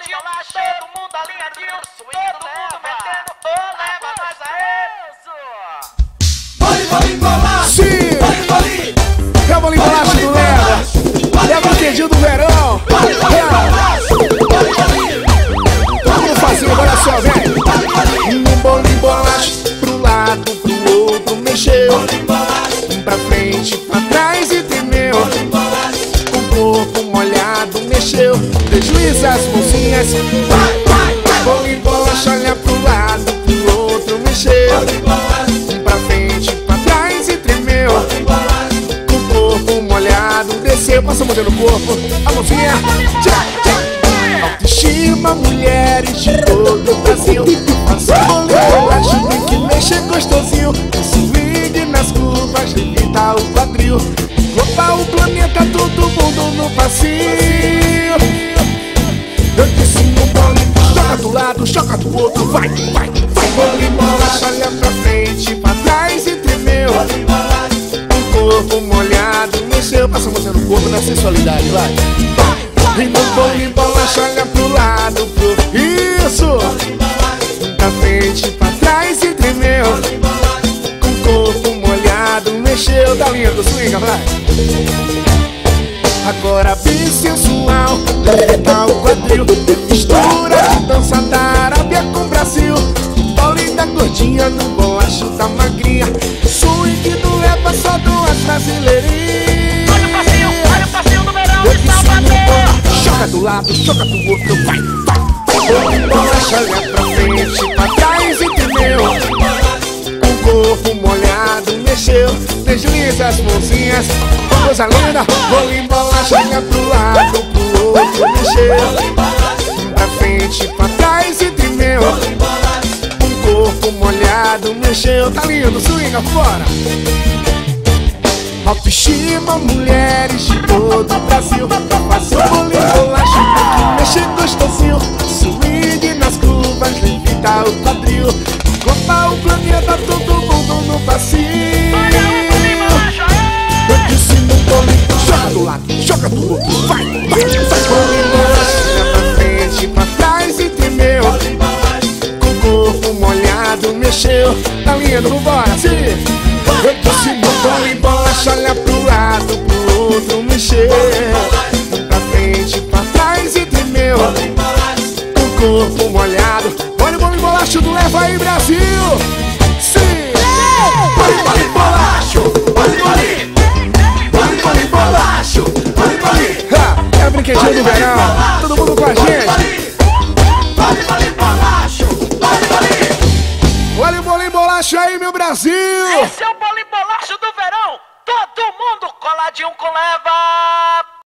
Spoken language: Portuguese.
coladinho, todo mundo alinhadinho, todo mundo metendo, ô, leva nós a isso! Sim! É o bolinho bolacha do Leva! É o brinquedinho do verão! Vamos fazer, olha só, vem! No bolinho bolacha, pro lado, pro outro, mexeu Pra frente, pra trás Desliza as mãozinhas Bolinho bolacha, olha pro lado, pro outro, mexeu Pra frente, pra trás e tremeu. Com o corpo molhado, desceu. Passa a mão no corpo, a mãozinha tchá, tchá. Autoestima, mulheres de todo o Brasil. Passa a mão bolacha, tem que mexer gostosinho. Swing nas curvas, levita o quadril. Rouba o planeta, todo mundo no passinho vai, vai, vai. Bole, bolacha, olha pra frente, pra trás e tremeu. O corpo molhado, mexeu, passa você no corpo na sensualidade, vai. E no bole, bolacha, olha pro lado, pro isso. Pra frente, pra trás e tremeu. O corpo molhado, mexeu, tá lindo, swinga, vai. Agora bem sensual, o quadril duas brasileirinhas Olha o passinho, olha o passinho do verão, batendo! bolo, Choca do lado, choca do outro, vai, vai bolacha, olha pra frente, pra trás e tremeu o corpo molhado, mexeu Desliza as mãozinhas, coisa linda Bolo, bolacha, olha pro lado, pro outro, mexeu Pra frente, pra trás e tremeu o corpo molhado, mexeu Tá lindo, swinga fora Autoestima, mulheres de todo o Brasil. Faça o bolinho, bolacha, que mexer gostosinho. Swing nas curvas, levita o quadril. Copa o planeta, todo mundo no passinho Eu disse no bolinho, joga do lado, joga do outro Vai, vai, vai. Bolinho, bolacha Pra frente, pra trás e tremeu Com o corpo molhado, mexeu. Tá lindo, vambora, sim corpo molhado. Olha o bolinho bolacho do Leva aí Brasil. Sim! Bolinho, bolinho, bolacho Bolinho, bolinho Bolinho, bolinho, bolacho Bolinho, bolinho Ha, É o brinquedinho do verão. Todo mundo com a gente. Olha o bolinho bolacho aí, meu Brasil. Esse é o bolinho bolacho do verão, todo mundo coladinho com leva!